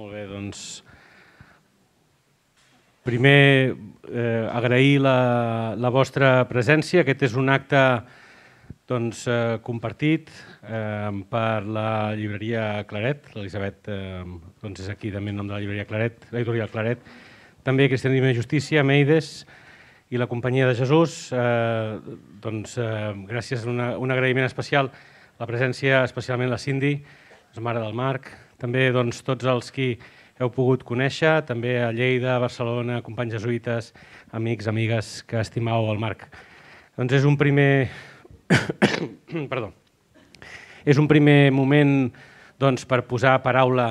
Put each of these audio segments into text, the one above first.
Molt bé, doncs... Primer, eh, agrair la, la vostra presència. Aquest és un acte doncs, eh, compartit eh, per la llibreria Claret. L'Elisabet eh, doncs és aquí també en nom de la llibreria Claret, l'editorial Claret. També Cristianisme i Justícia, Meides i la companyia de Jesús. Eh, doncs, eh, gràcies, una, un agraïment especial la presència, especialment la Cindy, la mare del Marc, també doncs, tots els qui heu pogut conèixer, també a Lleida, Barcelona, companys jesuïtes, amics, amigues que estimau el Marc. Doncs és un primer... Perdó. És un primer moment doncs, per posar paraula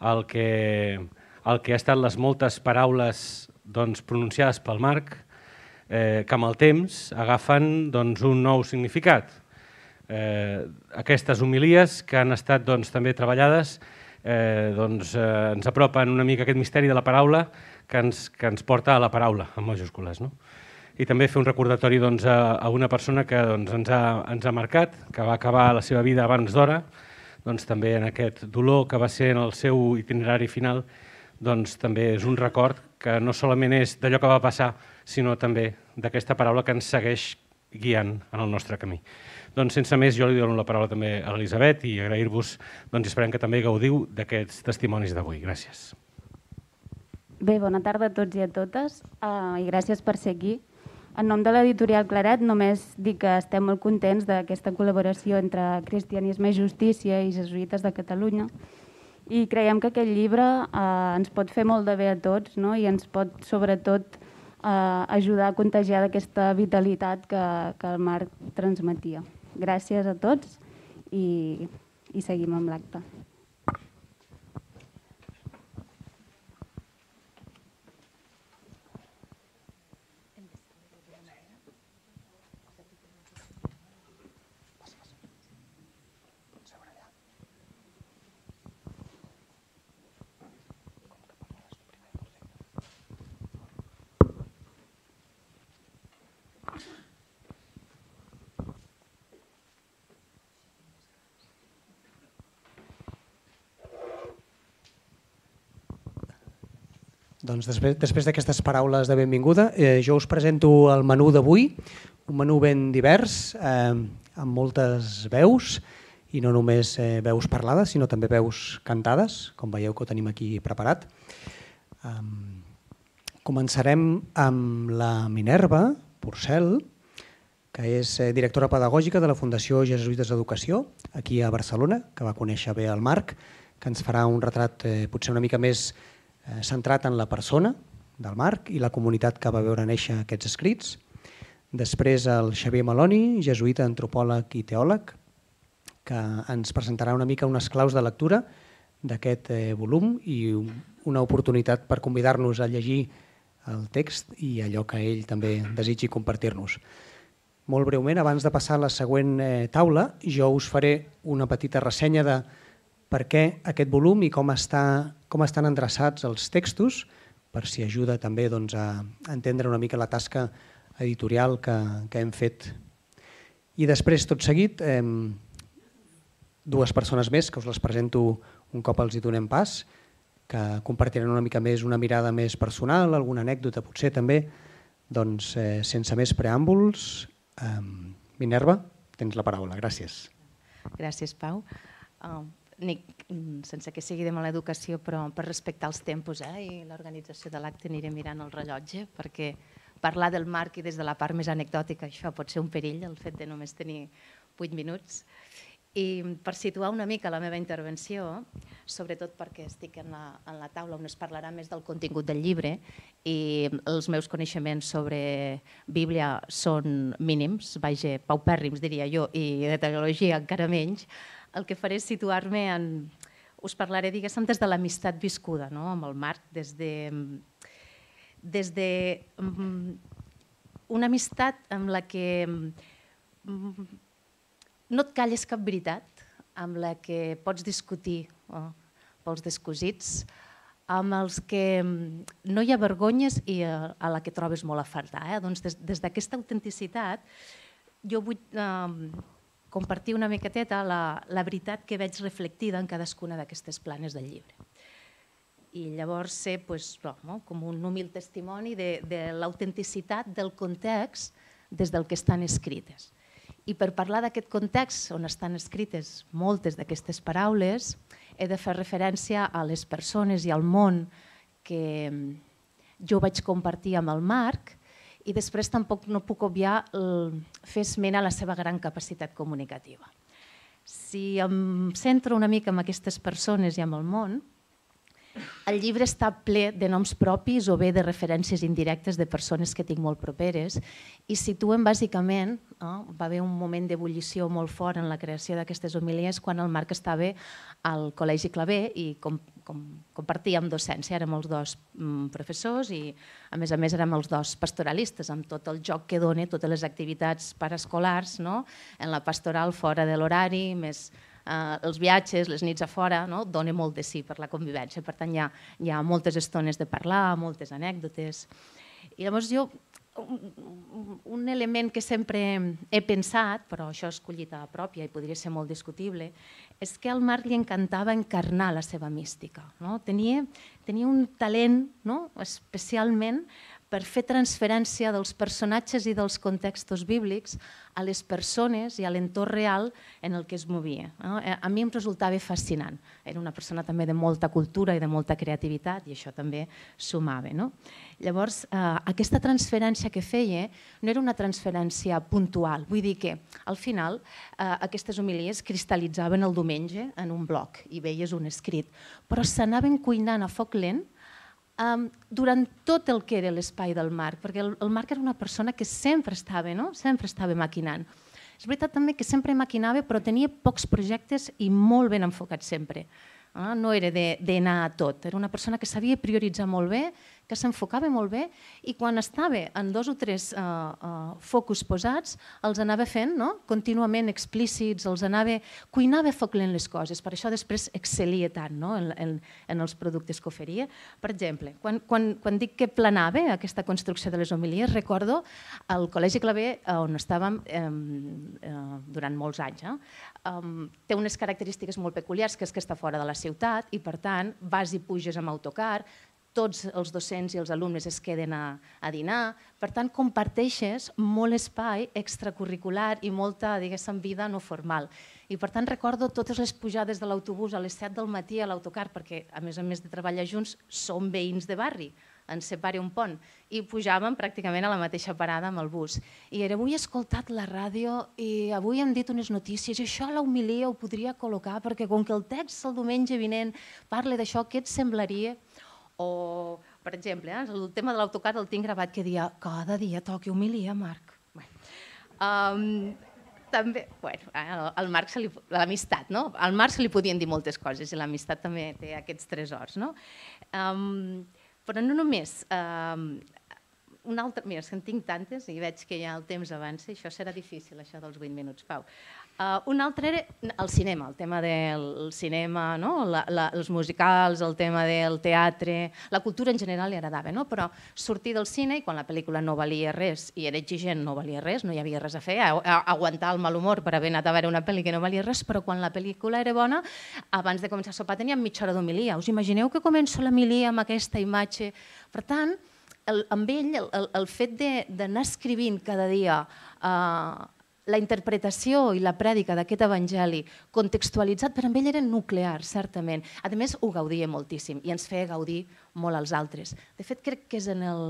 al que, al que ha estat les moltes paraules doncs, pronunciades pel Marc, eh, que amb el temps agafen doncs, un nou significat. Eh, aquestes homilies que han estat doncs, també treballades eh, doncs, eh, ens apropen una mica aquest misteri de la paraula que ens, que ens porta a la paraula, en majúscules. No? I també fer un recordatori doncs, a, a una persona que doncs, ens, ha, ens ha marcat, que va acabar la seva vida abans d'hora, doncs, també en aquest dolor que va ser en el seu itinerari final, doncs, també és un record que no solament és d'allò que va passar, sinó també d'aquesta paraula que ens segueix guiant en el nostre camí. Doncs sense més, jo li dono la paraula també a l'Elisabet i agrair-vos doncs, esperem que també gaudiu d'aquests testimonis d'avui. Gràcies. Bé, bona tarda a tots i a totes uh, i gràcies per ser aquí. En nom de l'editorial Claret només dic que estem molt contents d'aquesta col·laboració entre Cristianisme i Justícia i Jesuïtes de Catalunya i creiem que aquest llibre eh, ens pot fer molt de bé a tots no? i ens pot sobretot eh, ajudar a contagiar d'aquesta vitalitat que, que el Marc transmetia. Gràcies a tots i, i seguim amb l'acte. Doncs després, després d'aquestes paraules de benvinguda, eh, jo us presento el menú d'avui, un menú ben divers, eh, amb moltes veus, i no només eh, veus parlades, sinó també veus cantades, com veieu que ho tenim aquí preparat. Um, començarem amb la Minerva Porcel, que és eh, directora pedagògica de la Fundació Jesuïtes d'Educació, aquí a Barcelona, que va conèixer bé el Marc, que ens farà un retrat eh, potser una mica més eh, centrat en la persona del Marc i la comunitat que va veure néixer aquests escrits. Després el Xavier Maloni, jesuïta, antropòleg i teòleg, que ens presentarà una mica unes claus de lectura d'aquest eh, volum i una oportunitat per convidar-nos a llegir el text i allò que ell també desitgi compartir-nos. Molt breument, abans de passar a la següent eh, taula, jo us faré una petita ressenya de per què aquest volum i com, està, com estan endreçats els textos, per si ajuda també doncs, a entendre una mica la tasca editorial que, que hem fet. I després, tot seguit, eh, dues persones més, que us les presento un cop els hi donem pas, que compartiran una mica més una mirada més personal, alguna anècdota potser també, doncs eh, sense més preàmbuls, eh, Minerva, tens la paraula. Gràcies. Gràcies, Pau. Uh, Nic, mm, sense que sigui de mala educació, però per respectar els tempos eh, i l'organització de l'acte aniré mirant el rellotge, perquè parlar del marc i des de la part més anecdòtica, això pot ser un perill, el fet de només tenir 8 minuts. I per situar una mica la meva intervenció, sobretot perquè estic en la, en la taula on es parlarà més del contingut del llibre i els meus coneixements sobre Bíblia són mínims, vaja, paupèrrims diria jo, i de teologia encara menys, el que faré és situar-me en... Us parlaré, diguéssim, des de l'amistat viscuda no? amb el Marc, des de, des de um, una amistat amb la que um, no et calles cap veritat, amb la que pots discutir oh, pels descosits, amb els que no hi ha vergonyes i a, a la que trobes molt a faltar. Eh? Doncs des d'aquesta autenticitat jo vull eh, compartir una miqueteta la, la veritat que veig reflectida en cadascuna d'aquestes planes del llibre. i llavors ser pues, no, com un humil testimoni de, de l'autenticitat del context des del que estan escrites. I per parlar d'aquest context on estan escrites moltes d'aquestes paraules, he de fer referència a les persones i al món que jo vaig compartir amb el Marc i després tampoc no puc obviar el, fer esment a la seva gran capacitat comunicativa. Si em centro una mica en aquestes persones i amb el món, el llibre està ple de noms propis o bé de referències indirectes de persones que tinc molt properes i situen bàsicament, no? va haver un moment d'ebullició molt fort en la creació d'aquestes homilies quan el Marc estava al Col·legi Clavé i com, com, compartíem docència, érem els dos mm, professors i a més a més érem els dos pastoralistes amb tot el joc que dona totes les activitats paraescolars no? en la pastoral fora de l'horari, més eh, els viatges, les nits a fora, no? dona molt de sí per la convivència. Per tant, hi ha, hi ha moltes estones de parlar, moltes anècdotes. I llavors jo, un, un element que sempre he pensat, però això és collita pròpia i podria ser molt discutible, és que al Marc li encantava encarnar la seva mística. No? Tenia, tenia un talent no? especialment per fer transferència dels personatges i dels contextos bíblics a les persones i a l'entorn real en el que es movia. No? Eh, a mi em resultava fascinant. Era una persona també de molta cultura i de molta creativitat i això també sumava. No? Llavors, eh, aquesta transferència que feia no era una transferència puntual. Vull dir que, al final, eh, aquestes homilies cristal·litzaven el diumenge en un bloc i veies un escrit, però s'anaven cuinant a foc lent durant tot el que era l'espai del Marc, perquè el, el Marc era una persona que sempre estava, no? sempre estava maquinant. És veritat també que sempre maquinava, però tenia pocs projectes i molt ben enfocats sempre. Ah, no era d'anar a tot, era una persona que sabia prioritzar molt bé, que s'enfocava molt bé i quan estava en dos o tres uh, uh, focus posats els anava fent no? contínuament explícits, els anava, cuinava foc lent les coses, per això després excel·lia tant no? en, en, en els productes que oferia. Per exemple, quan, quan, quan dic que planava aquesta construcció de les homilies, recordo el Col·legi Clavé on estàvem eh, eh, durant molts anys. Eh? Um, té unes característiques molt peculiars, que és que està fora de la ciutat i per tant vas i puges amb autocar, tots els docents i els alumnes es queden a, a dinar. Per tant, comparteixes molt espai extracurricular i molta, diguéssim, vida no formal. I per tant, recordo totes les pujades de l'autobús a les 7 del matí a l'autocar, perquè a més a més de treballar junts, som veïns de barri, ens separa un pont, i pujàvem pràcticament a la mateixa parada amb el bus. I era, avui he escoltat la ràdio i avui hem dit unes notícies, i això l'humilia ho podria col·locar, perquè com que el text el diumenge vinent parla d'això, què et semblaria? O, per exemple, eh, el tema de l'autocar el tinc gravat que dia cada dia toqui humilia, Marc. Bueno, um, també, bueno, eh, al Marc se li, l'amistat, no? Al Marc se li podien dir moltes coses i l'amistat també té aquests tresors, no? Um, però no només, um, un altre, mira, és que en tinc tantes i veig que ja el temps avança, això serà difícil, això dels 20 minuts, Pau. Uh, un altre era el cinema, el tema del cinema, no? la, la, els musicals, el tema del teatre, la cultura en general li agradava, no? però sortir del cine i quan la pel·lícula no valia res i era exigent, no valia res, no hi havia res a fer, a, a, aguantar el mal humor per haver anat a veure una pel·li que no valia res, però quan la pel·lícula era bona, abans de començar a sopar teníem mitja hora d'homilia. Us imagineu que començo l'homilia amb aquesta imatge? Per tant, el, amb ell, el, el, el fet d'anar escrivint cada dia uh, la interpretació i la prèdica d'aquest evangeli contextualitzat per amb ell era nuclear, certament. A més, ho gaudia moltíssim i ens feia gaudir molt als altres. De fet, crec que és en el,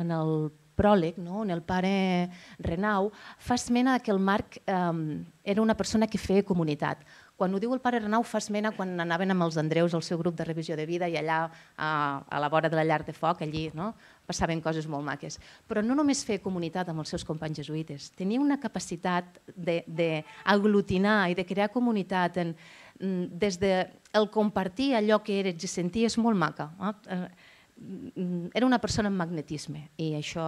en el pròleg, no? on el pare Renau fa esmena que el Marc eh, era una persona que feia comunitat. Quan ho diu el pare Renau fa esmena quan anaven amb els Andreus al seu grup de revisió de vida i allà a, a la vora de la llar de foc, allí no? Passaven coses molt maques. Però no només fer comunitat amb els seus companys jesuïtes, tenia una capacitat d'aglutinar i de crear comunitat en, mm, des de el compartir allò que eres i senties molt maca. Eh? Mm, era una persona amb magnetisme i això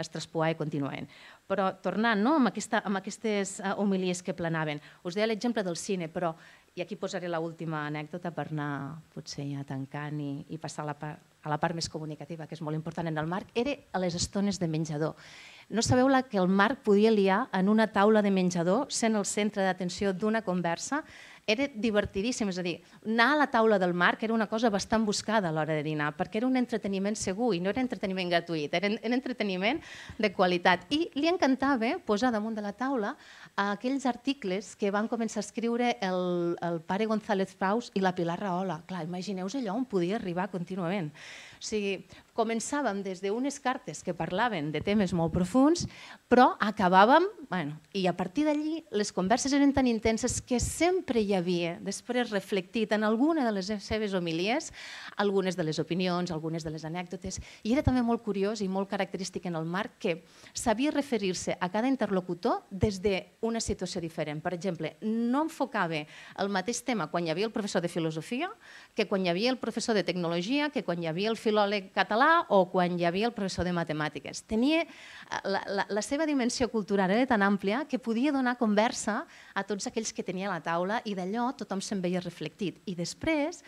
es traspoava continuament. Però tornant no, amb, aquesta, amb aquestes uh, homilies que planaven, us deia l'exemple del cine, però i aquí posaré l'última anècdota per anar potser ja tancant i, i passar a la, part, a la part més comunicativa, que és molt important en el Marc, era a les estones de menjador. No sabeu la que el Marc podia liar en una taula de menjador, sent el centre d'atenció d'una conversa, era divertidíssim, és a dir, anar a la taula del Marc era una cosa bastant buscada a l'hora de dinar, perquè era un entreteniment segur i no era entreteniment gratuït, era, era entreteniment de qualitat. I li encantava posar damunt de la taula aquells articles que van començar a escriure el, el pare González Paus i la Pilar Rahola. Clar, imagineu-vos allò on podia arribar contínuament. O sigui, començàvem des d'unes cartes que parlaven de temes molt profuns, però acabàvem, bueno, i a partir d'allí les converses eren tan intenses que sempre hi havia, després reflectit en alguna de les seves homilies, algunes de les opinions, algunes de les anècdotes, i era també molt curiós i molt característic en el Marc que sabia referir-se a cada interlocutor des d'una situació diferent. Per exemple, no enfocava el mateix tema quan hi havia el professor de filosofia que quan hi havia el professor de tecnologia, que quan hi havia el filòleg català o quan hi havia el professor de matemàtiques. Tenia eh, la, la, la seva dimensió cultural era tan àmplia que podia donar conversa a tots aquells que tenia a la taula i d'allò tothom se'n veia reflectit. I després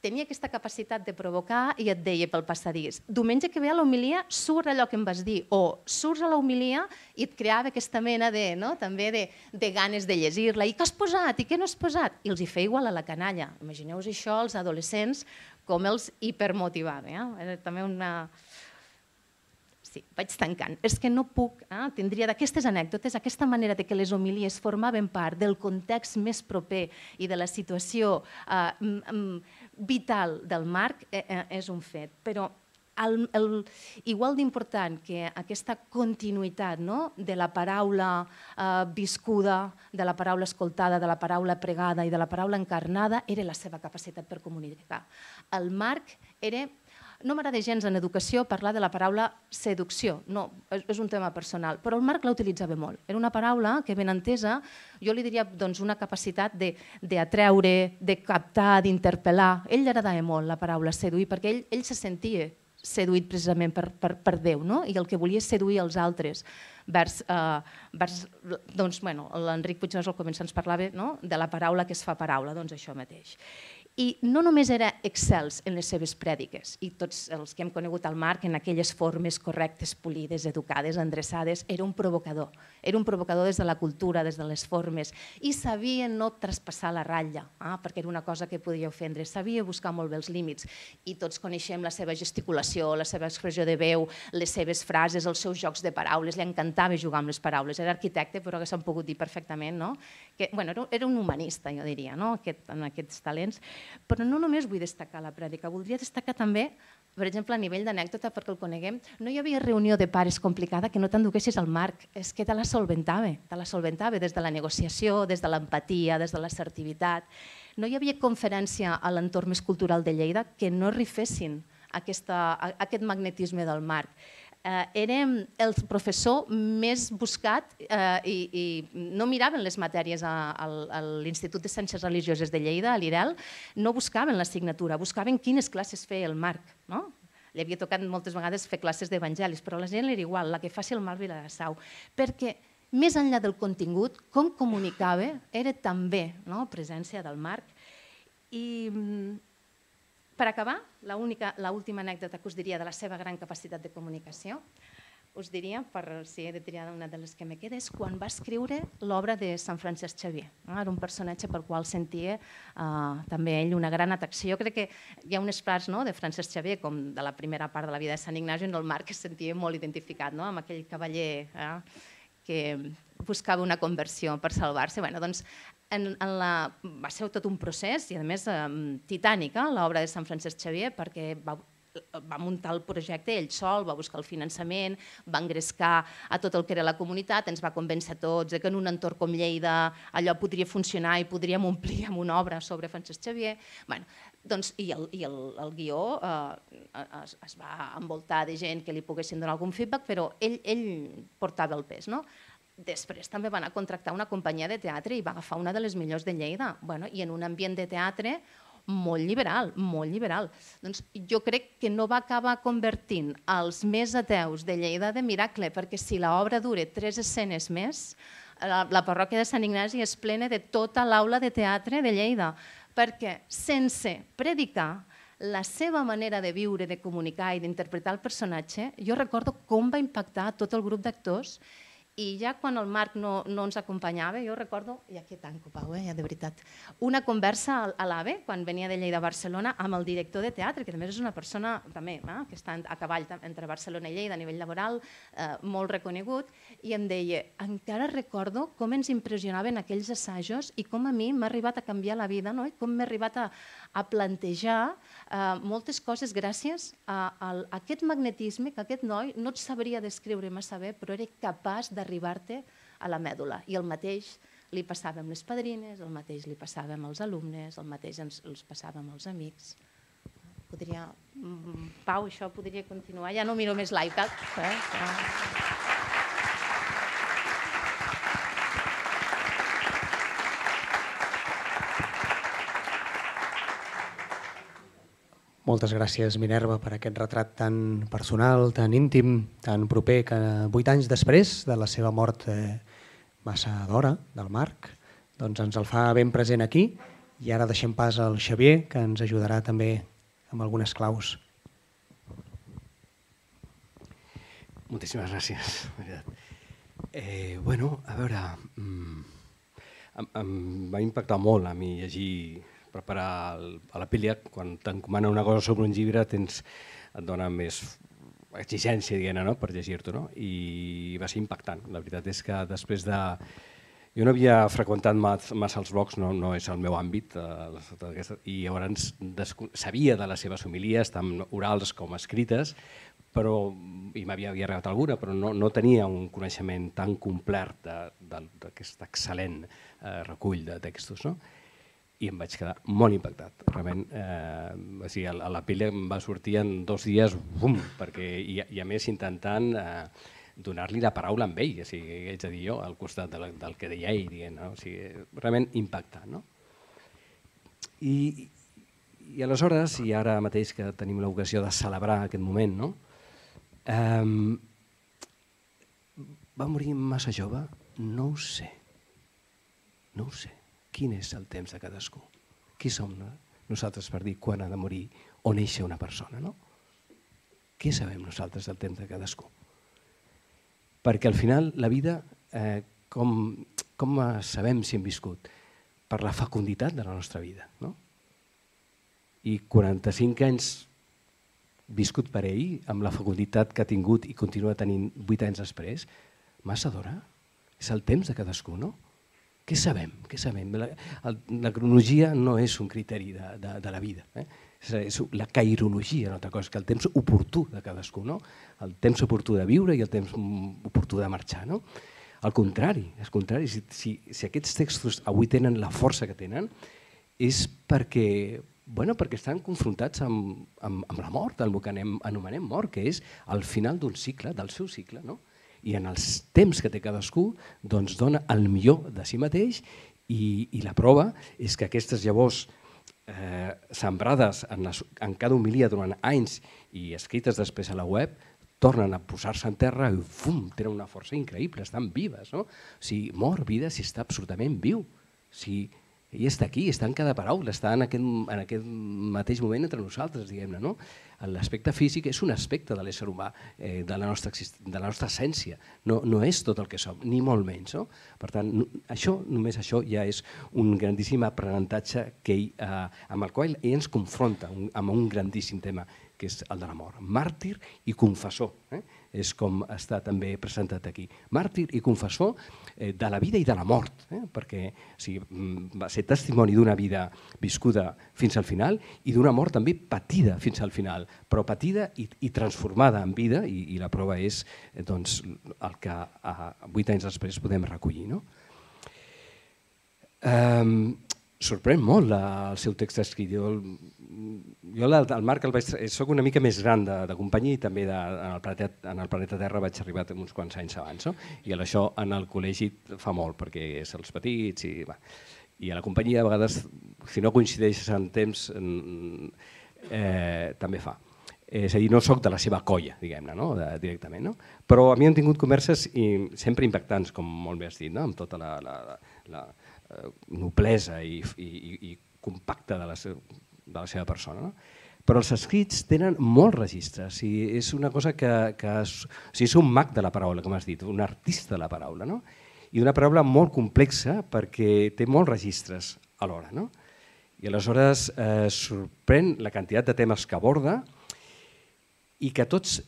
tenia aquesta capacitat de provocar i et deia pel passadís, diumenge que ve a l'homilia surt allò que em vas dir, o surts a l'homilia i et creava aquesta mena de, no? també de, de ganes de llegir-la, i què has posat, i què no has posat? I els hi feia igual a la canalla. Imagineu-vos això als adolescents, com els hipermotivava. Eh? Era també una... Sí, vaig tancant. És que no puc, eh? tindria d'aquestes anècdotes, aquesta manera de que les homilies formaven part del context més proper i de la situació eh, vital del Marc, eh, eh, és un fet. Però el, el, igual d'important que aquesta continuïtat no? de la paraula eh, viscuda, de la paraula escoltada, de la paraula pregada i de la paraula encarnada era la seva capacitat per comunicar. El Marc era no m'agrada gens en educació parlar de la paraula seducció, no, és un tema personal, però el Marc la utilitzava molt. Era una paraula que ben entesa, jo li diria doncs, una capacitat d'atreure, de, de captar, d'interpel·lar. Ell li agradava molt la paraula seduir perquè ell, ell se sentia seduït precisament per, per, per Déu, no? i el que volia és seduir els altres. Vers, eh, vers, doncs, bueno, L'Enric Puignerós al començar ens parlava no? de la paraula que es fa paraula, doncs això mateix. I no només era excels en les seves prèdiques, i tots els que hem conegut al Marc en aquelles formes correctes, polides, educades, endreçades, era un provocador. Era un provocador des de la cultura, des de les formes, i sabia no traspassar la ratlla, ah, perquè era una cosa que podia ofendre, sabia buscar molt bé els límits. I tots coneixem la seva gesticulació, la seva expressió de veu, les seves frases, els seus jocs de paraules, li encantava jugar amb les paraules. Era arquitecte, però que s'han pogut dir perfectament, no? que bueno, era un humanista, jo diria, no? Aquest, en aquests talents. Però no només vull destacar la prèdica, voldria destacar també, per exemple, a nivell d'anècdota, perquè el coneguem, no hi havia reunió de pares complicada que no t'enduguessis al marc, és que te la solventava, te la solventava des de la negociació, des de l'empatia, des de l'assertivitat. No hi havia conferència a l'entorn més cultural de Lleida que no rifessin aquesta, aquest magnetisme del marc eh, érem el professor més buscat eh, i, i no miraven les matèries a, a, a l'Institut de Ciències Religioses de Lleida, a l'IREL, no buscaven l'assignatura, buscaven quines classes feia el Marc. No? Li havia tocat moltes vegades fer classes d'evangelis, però la gent era igual, la que faci el Marc Viladasau, perquè més enllà del contingut, com comunicava era també no? presència del Marc. I per acabar, l'última anècdota que us diria de la seva gran capacitat de comunicació, us diria, per si he de triar una de les que me queda, és quan va escriure l'obra de Sant Francesc Xavier. Era un personatge per qual sentia uh, també ell una gran atracció. Crec que hi ha unes parts no, de Francesc Xavier, com de la primera part de la vida de Sant Ignasi, en el Marc es sentia molt identificat no, amb aquell cavaller eh, que buscava una conversió per salvar-se. Bueno, doncs, en, en la, va ser tot un procés i a més eh, titànica l'obra de Sant Francesc Xavier perquè va, va muntar el projecte ell sol, va buscar el finançament, va engrescar a tot el que era la comunitat, ens va convèncer a tots que en un entorn com Lleida allò podria funcionar i podríem omplir amb una obra sobre Francesc Xavier. Bueno, doncs, I el, i el, el guió eh, es, es va envoltar de gent que li poguessin donar algun feedback, però ell, ell portava el pes. No? Després també van a contractar una companyia de teatre i va agafar una de les millors de Lleida. Bueno, I en un ambient de teatre molt liberal, molt liberal. Doncs jo crec que no va acabar convertint els més ateus de Lleida de miracle, perquè si l'obra dura tres escenes més, la, la parròquia de Sant Ignasi és plena de tota l'aula de teatre de Lleida, perquè sense predicar, la seva manera de viure, de comunicar i d'interpretar el personatge, jo recordo com va impactar tot el grup d'actors i ja quan el Marc no, no ens acompanyava, jo recordo, i aquí tanco, Pau, eh, ja de veritat, una conversa a l'AVE, quan venia de Lleida a Barcelona, amb el director de teatre, que també és una persona també, eh, que està a cavall entre Barcelona i Lleida a nivell laboral, eh, molt reconegut, i em deia, encara recordo com ens impressionaven aquells assajos i com a mi m'ha arribat a canviar la vida, no? i com m'he arribat a, a plantejar eh, moltes coses gràcies a, a, a aquest magnetisme que aquest noi no et sabria descriure massa bé, però era capaç d'arribar arribar-te a la mèdula. I el mateix li passava amb les padrines, el mateix li passava amb els alumnes, el mateix ens, els passava amb els amics. Podria... Mm, Pau, això podria continuar. Ja no miro més l'iPad. Eh? Moltes gràcies, Minerva, per aquest retrat tan personal, tan íntim, tan proper, que vuit anys després de la seva mort eh, massa d'hora, del Marc, doncs ens el fa ben present aquí i ara deixem pas al Xavier, que ens ajudarà també amb algunes claus. Moltíssimes gràcies. Eh, bueno, a veure, mm, em, em va impactar molt a mi llegir preparar el, a la pília, quan t'encomana una cosa sobre un llibre tens, et dona més exigència diguem no? per llegir-t'ho no? i va ser impactant. La veritat és que després de... Jo no havia freqüentat massa els blogs, no, no és el meu àmbit, eh, i llavors sabia de les seves homilies, tant orals com escrites, però, i m'havia arribat alguna, però no, no tenia un coneixement tan complet d'aquest excel·lent eh, recull de textos. No? I em vaig quedar molt impactat. Realment, eh, o sigui, a la pell em va sortir en dos dies, bum, perquè, i, i a més intentant eh, donar-li la paraula amb ell, o sigui, haig de dir jo, al costat del, del que deia ell, dient, no? o sigui, realment impactant. No? I, I aleshores, i ara mateix que tenim l'ocasió de celebrar aquest moment, no? eh, va morir massa jove? No ho sé. No ho sé quin és el temps de cadascú. Qui som nosaltres per dir quan ha de morir o néixer una persona, no? Què sabem nosaltres del temps de cadascú? Perquè al final la vida, eh, com, com sabem si hem viscut? Per la fecunditat de la nostra vida, no? I 45 anys viscut per ell, amb la fecunditat que ha tingut i continua tenint 8 anys després, massa d'hora. És el temps de cadascú, no? Què sabem? Què sabem? La, la cronologia no és un criteri de, de, de la vida. Eh? És, la cairologia, una altra cosa, que el temps oportú de cadascú, no? el temps oportú de viure i el temps oportú de marxar. No? Al contrari, al contrari si, si, si aquests textos avui tenen la força que tenen, és perquè, bueno, perquè estan confrontats amb, amb, amb la mort, el que anem, anomenem mort, que és el final d'un cicle, del seu cicle. No? I en els temps que té cadascú doncs dona el millor de si mateix i, i la prova és que aquestes llavors eh, sembrades en, les, en cada homilia durant anys i escrites després a la web tornen a posar-se en terra i fum, tenen una força increïble, estan vives. No? O sigui, mor, vida, si està absolutament viu. O sigui, ell està aquí, està en cada paraula, està en aquest, en aquest mateix moment entre nosaltres, diguem-ne. No? L'aspecte físic és un aspecte de l'ésser humà, eh, de, la nostra de la nostra essència, no, no és tot el que som, ni molt menys. No? Per tant, no, això, només això ja és un grandíssim aprenentatge que ell, eh, amb el qual ell ens confronta un, amb un grandíssim tema, que és el de la mort. Màrtir i confessor. Eh? És com està també presentat aquí. Màrtir i confessor eh, de la vida i de la mort, eh? perquè o sigui, mm, va ser testimoni d'una vida viscuda fins al final i d'una mort també patida fins al final, però patida i, i transformada en vida, i, i la prova és eh, doncs, el que a, vuit anys després podem recollir. No? Um, sorprèn molt la, el seu text escrit. Jo jo el, el Marc el vaig, soc una mica més gran de, de companyia i també de, en, el planeta, en el planeta Terra vaig arribar uns quants anys abans. No? I això en el col·legi fa molt, perquè és els petits i, va. i a la companyia a vegades, si no coincideixes en temps, eh, també fa. És a dir, no sóc de la seva colla, diguem-ne, no? de, directament. No? Però a mi han tingut converses i sempre impactants, com molt bé has dit, no? amb tota la, la, la, noblesa i, i, i compacta de la, de la seva persona. No? però els escrits tenen molts registres i és una cosa que, que és, o sigui, és un mag de la paraula, com has dit, un artista de la paraula, no? i una paraula molt complexa perquè té molts registres alhora. No? I aleshores eh, sorprèn la quantitat de temes que aborda i que tots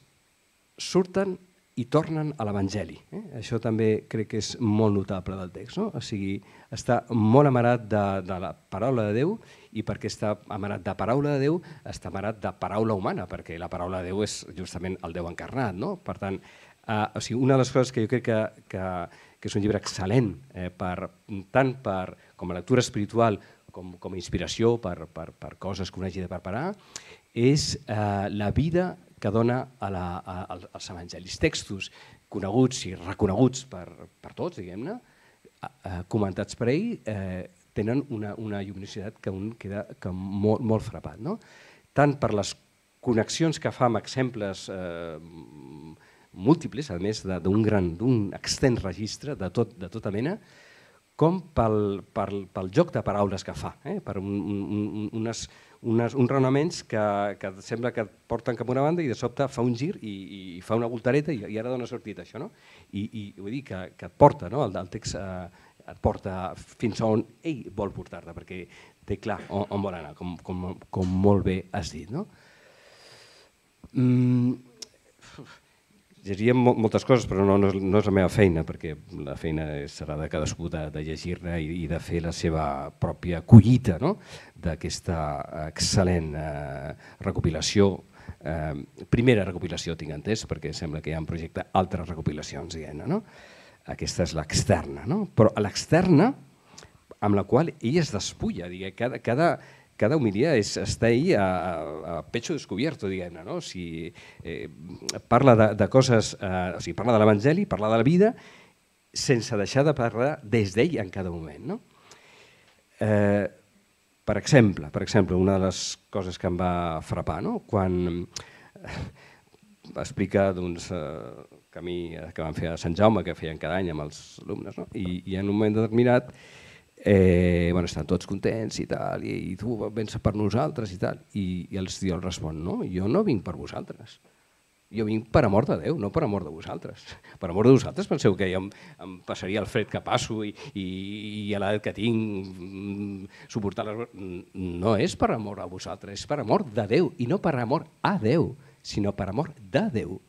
surten i tornen a l'Evangeli. Eh? Això també crec que és molt notable del text. No? O sigui, està molt amarat de, de la paraula de Déu i perquè està amarat de paraula de Déu, està amarat de paraula humana, perquè la paraula de Déu és justament el Déu encarnat. No? Per tant, eh, o sigui, una de les coses que jo crec que, que, que és un llibre excel·lent, eh, per, tant per, com a lectura espiritual com, com a inspiració per, per, per coses que un hagi de preparar, és eh, la vida que dona a la, a, als evangelis. Textos coneguts i reconeguts per, per tots, diguem-ne, comentats per ell, eh, tenen una, una lluminositat que un queda que molt, molt frapat. No? Tant per les connexions que fa amb exemples eh, múltiples, a més d'un gran, d'un extens registre de, tot, de tota mena, com pel, pel, pel joc de paraules que fa, eh? per un, un, unes, unes, uns raonaments que, que sembla que porten cap a una banda i de sobte fa un gir i, i fa una voltareta i, i ara dona sortit això, no? I, i vull dir que, que et porta, no? el, el text eh, et porta fins on ell vol portar-te, perquè té clar on, on vol anar, com, com, com molt bé has dit. No? Mm, llegiríem moltes coses, però no, no, és, no és la meva feina, perquè la feina serà de cadascú de, de llegir-ne i, i de fer la seva pròpia collita no? d'aquesta excel·lent eh, recopilació. Eh, primera recopilació, tinc entès, perquè sembla que hi ha en projecte altres recopilacions, diguem no? Aquesta és l'externa, no? però l'externa, amb la qual ell es despulla, diguem, cada, cada, cada homilia és, està ahí a, a, a pecho descubierto, diguem-ne. No? O sigui, eh, parla de, de coses, eh, o sigui, parla de l'Evangeli, parla de la vida, sense deixar de parlar des d'ell en cada moment. No? Eh, per exemple, per exemple, una de les coses que em va frapar, no? quan eh, va explicar doncs, eh, camí que van fer a Sant Jaume, que feien cada any amb els alumnes, no? I, i en un moment determinat eh, bueno, estan tots contents i tal, i, i tu vens per nosaltres i tal. I, i els, jo els respon, no, jo no vinc per vosaltres. Jo vinc per amor de Déu, no per amor de vosaltres. Per amor de vosaltres penseu que jo em, em passaria el fred que passo i, i, i a l'edat que tinc mm, suportar les... No és per amor a vosaltres, és per amor de Déu, i no per amor a Déu, sinó per amor de Déu.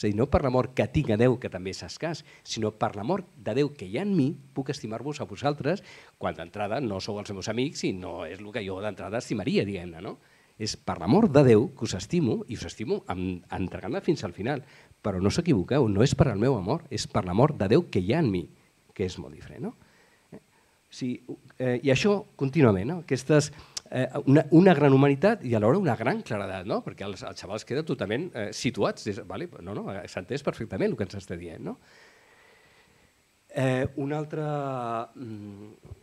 És a dir, no per l'amor que tinc a Déu, que també és escàs, sinó per l'amor de Déu que hi ha en mi, puc estimar-vos a vosaltres, quan d'entrada no sou els meus amics i no és el que jo d'entrada estimaria, diguem-ne, no? És per l'amor de Déu que us estimo, i us estimo entregant-me fins al final. Però no us equivoqueu, no és per al meu amor, és per l'amor de Déu que hi ha en mi, que és molt diferent. No? Eh, sí, eh, I això contínuament, no? aquestes eh, una, una gran humanitat i alhora una gran claredat, no? perquè els, els xavals queden totalment eh, situats. Des, vale? No, no, s'ha entès perfectament el que ens està dient. No? Eh, una, altra, mm,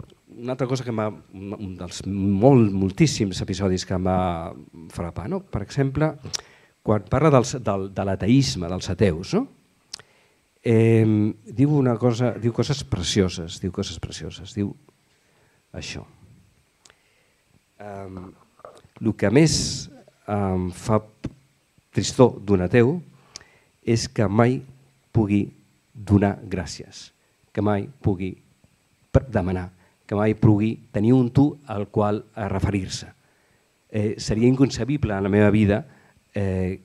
una altra cosa que m'ha... Un dels molt, moltíssims episodis que em va frapar, no? per exemple, quan parla dels, del, de l'ateisme, dels ateus, no? eh, diu una cosa, diu coses precioses, diu coses precioses, diu això um, el que més um, fa tristor d'un ateu és que mai pugui donar gràcies, que mai pugui demanar, que mai pugui tenir un tu al qual referir-se. Eh, seria inconcebible en la meva vida eh,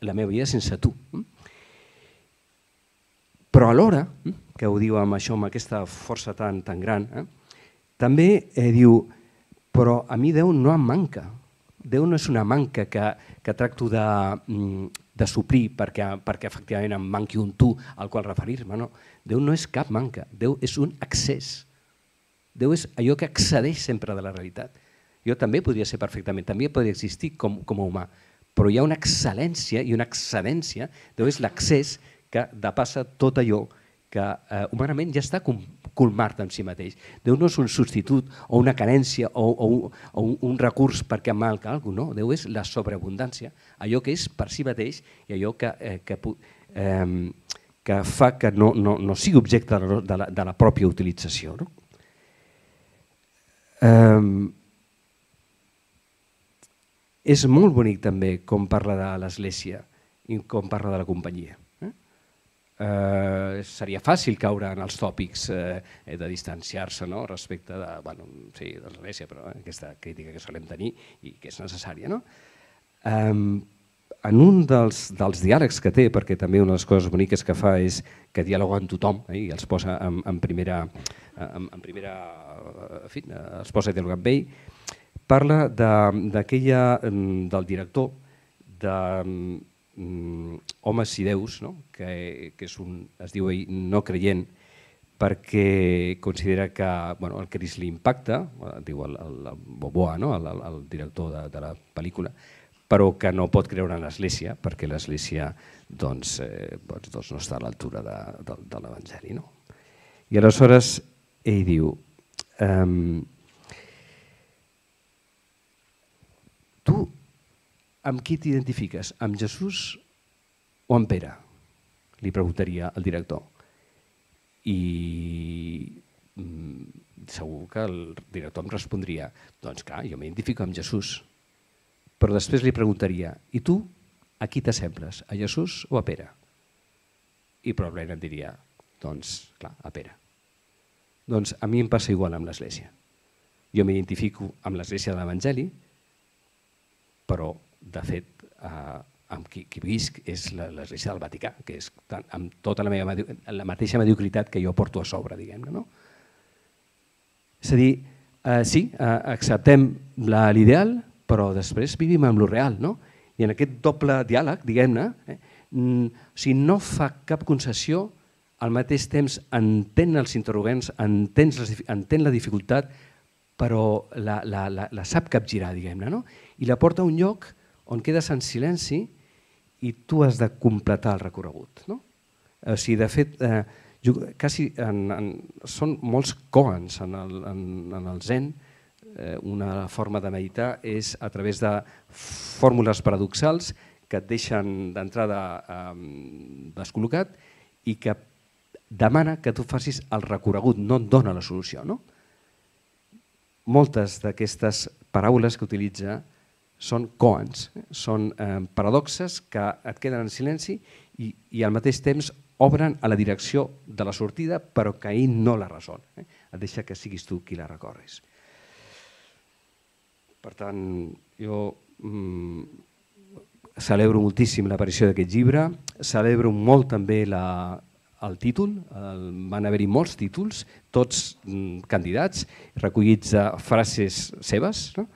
la meva vida sense tu. Però alhora, que ho diu amb això, amb aquesta força tan, tan gran, eh, també eh, diu però a mi Déu no em manca. Déu no és una manca que, que tracto de, mm, de suplir perquè, perquè efectivament em manqui un tu al qual referir-me. No. Déu no és cap manca, Déu és un accés. Déu és allò que accedeix sempre de la realitat. Jo també podria ser perfectament, també podria existir com, com a humà, però hi ha una excel·lència i una excedència, Déu és l'accés que depassa tot allò que eh, humanament ja està colmar-te en si mateix. Déu no és un substitut o una carència o, o, o un, un recurs perquè malca alguna no. Déu és la sobreabundància, allò que és per si mateix i allò que, eh, que, eh, que fa que no, no, no sigui objecte de la, de la, de la pròpia utilització. No? Eh, és molt bonic també com parla de l'Església i com parla de la companyia. Eh? Eh, seria fàcil caure en els tòpics eh, de distanciar-se no? respecte de, bueno, sí, de l'Església, però eh, aquesta crítica que solem tenir i que és necessària. No? Eh, en un dels, dels diàlegs que té, perquè també una de les coses boniques que fa és que dialoga amb tothom eh, i els posa en, en primera, en, en primera en fi, els posa a dialogar amb ell, parla d'aquella del director de um, Homes i Déus, no? que, que és un, es diu ell no creient, perquè considera que bueno, el Cris li impacta, diu el, el, el Boboa, no? el, el, el director de, de la pel·lícula, però que no pot creure en l'Església, perquè l'Església doncs, eh, doncs, doncs no està a l'altura de, de, de l'Evangeli. No? I aleshores ell diu, um, tu amb qui t'identifiques? Amb Jesús o amb Pere? Li preguntaria el director. I mm, segur que el director em respondria, doncs clar, jo m'identifico amb Jesús. Però després li preguntaria, i tu a qui t'assembles, a Jesús o a Pere? I probablement em diria, doncs, clar, a Pere. Doncs a mi em passa igual amb l'Església. Jo m'identifico amb l'Església de l'Evangeli, però, de fet, eh, amb qui, qui visc és l'Església del Vaticà, que és tan, amb tota la, meva, la mateixa mediocritat que jo porto a sobre, diguem-ne. No? És a dir, eh, sí, eh, acceptem l'ideal, però després vivim amb lo real, no? I en aquest doble diàleg, diguem-ne, eh, mm, o sigui, no fa cap concessió, al mateix temps entén els interrogants, entén, les, entén la dificultat, però la, la, la, la sap capgirar, diguem-ne, no? I la porta a un lloc on quedes en silenci i tu has de completar el recorregut, no? O sigui, de fet, eh, jo, quasi en, en, són molts koans en el, en, en el zen, eh, una forma de meditar és a través de fórmules paradoxals que et deixen d'entrada eh, descol·locat i que demana que tu facis el recorregut, no et dona la solució. No? Moltes d'aquestes paraules que utilitza són koans, eh? són eh, paradoxes que et queden en silenci i, i al mateix temps obren a la direcció de la sortida però que ell no la resol. Eh? Et deixa que siguis tu qui la recorris. Per tant, jo mm, celebro moltíssim l'aparició d'aquest llibre, celebro molt també la, el títol, el, van haver-hi molts títols, tots mm, candidats, recollits a frases seves, no?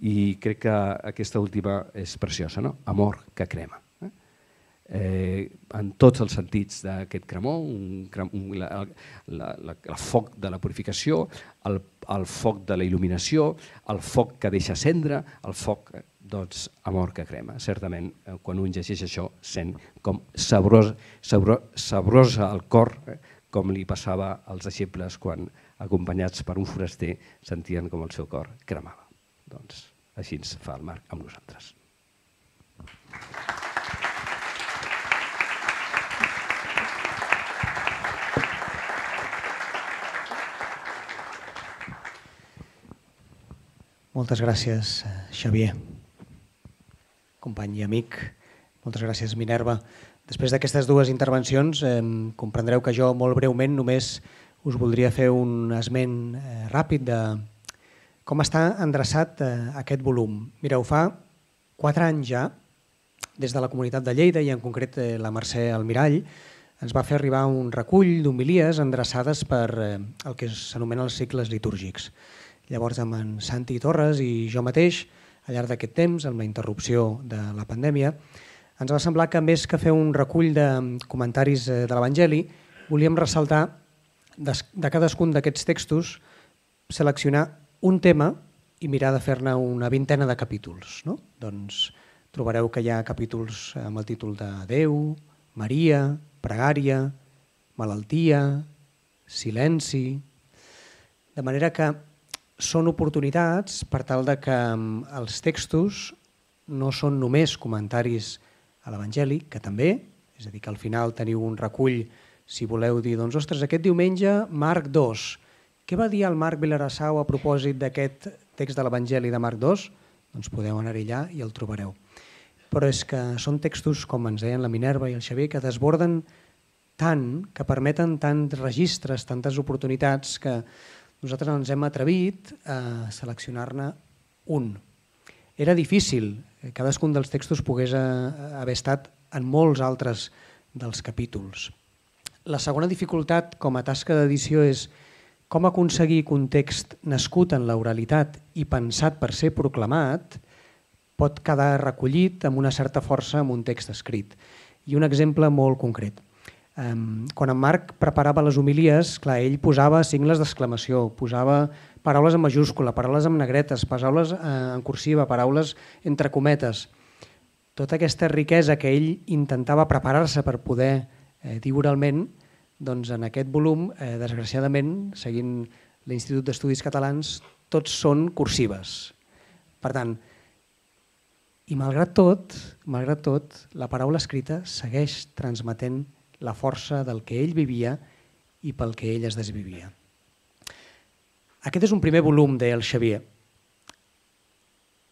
I crec que aquesta última és preciosa, no? amor que crema eh, en tots els sentits d'aquest cremor, un, un, la, la, la, el foc de la purificació, el, el foc de la il·luminació, el foc que deixa cendre, el foc eh, doncs, amor que crema. Certament, eh, quan un llegeix això, sent com sabrosa, sabro, sabrosa el cor, eh, com li passava als deixebles quan, acompanyats per un foraster, sentien com el seu cor cremava. Doncs així ens fa el Marc amb nosaltres. Moltes gràcies, eh, Xavier, company i amic. Moltes gràcies, Minerva. Després d'aquestes dues intervencions, eh, comprendreu que jo molt breument només us voldria fer un esment eh, ràpid de com està endreçat eh, aquest volum. Mireu, fa quatre anys ja, des de la comunitat de Lleida i en concret eh, la Mercè Almirall, ens va fer arribar un recull d'homilies endreçades per eh, el que s'anomenen els cicles litúrgics. Llavors amb en Santi Torres i jo mateix, al llarg d'aquest temps, amb la interrupció de la pandèmia, ens va semblar que més que fer un recull de comentaris eh, de l'Evangeli, volíem ressaltar de cadascun d'aquests textos, seleccionar un tema i mirar de fer-ne una vintena de capítols. No? Doncs trobareu que hi ha capítols amb el títol de Déu, Maria, Pregària, Malaltia, Silenci... De manera que són oportunitats per tal de que mm, els textos no són només comentaris a l'Evangeli, que també, és a dir, que al final teniu un recull, si voleu dir, doncs, ostres, aquest diumenge, Marc 2. Què va dir el Marc Vilarassau a propòsit d'aquest text de l'Evangeli de Marc 2? doncs podeu anar allà i el trobareu. Però és que són textos, com ens deien la Minerva i el Xavier, que desborden tant, que permeten tants registres, tantes oportunitats, que nosaltres ens hem atrevit a seleccionar-ne un. Era difícil, cadascun dels textos pogués haver estat en molts altres dels capítols. La segona dificultat com a tasca d'edició és com aconseguir que un text nascut en l'oralitat i pensat per ser proclamat pot quedar recollit amb una certa força en un text escrit. I un exemple molt concret. Quan en Marc preparava les homilies, clar, ell posava sigles d'exclamació, posava paraules en majúscula, paraules en negretes, paraules eh, en cursiva, paraules entre cometes. Tota aquesta riquesa que ell intentava preparar-se per poder eh, dir oralment, doncs en aquest volum, eh, desgraciadament, seguint l'Institut d'Estudis Catalans, tots són cursives. Per tant, i malgrat tot, malgrat tot, la paraula escrita segueix transmetent la força del que ell vivia i pel que ell es desvivia. Aquest és un primer volum, deia el Xavier.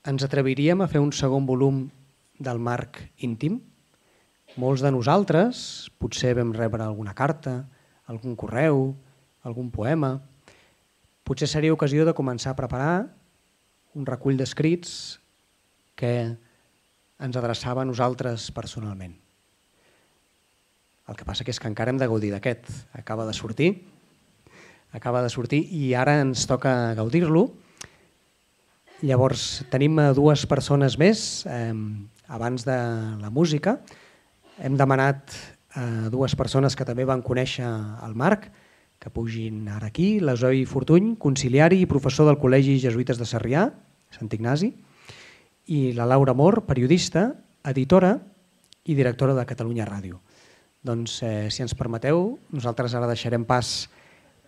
Ens atreviríem a fer un segon volum del marc íntim? Molts de nosaltres potser vam rebre alguna carta, algun correu, algun poema. Potser seria ocasió de començar a preparar un recull d'escrits que ens adreçava a nosaltres personalment. El que passa que és que encara hem de gaudir d'aquest. Acaba de sortir, acaba de sortir i ara ens toca gaudir-lo. Llavors, tenim dues persones més eh, abans de la música. Hem demanat a dues persones que també van conèixer el Marc, que pugin ara aquí, la Zoe Fortuny, conciliari i professor del Col·legi Jesuïtes de Sarrià, Sant Ignasi, i la Laura Mor, periodista, editora i directora de Catalunya Ràdio. Doncs, eh, si ens permeteu, nosaltres ara deixarem pas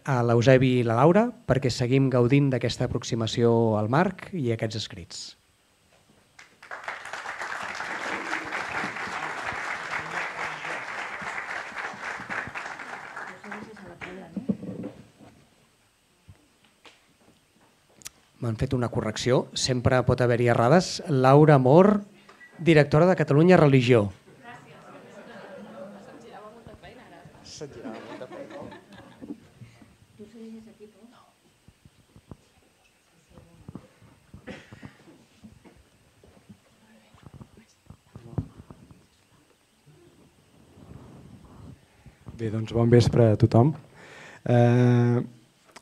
a l'Eusebi i la Laura perquè seguim gaudint d'aquesta aproximació al Marc i aquests escrits. M'han fet una correcció, sempre pot haver-hi errades. Laura Amor, directora de Catalunya Religió. Girava molta feina aquí. Bé, doncs bon vespre a tothom. Eh,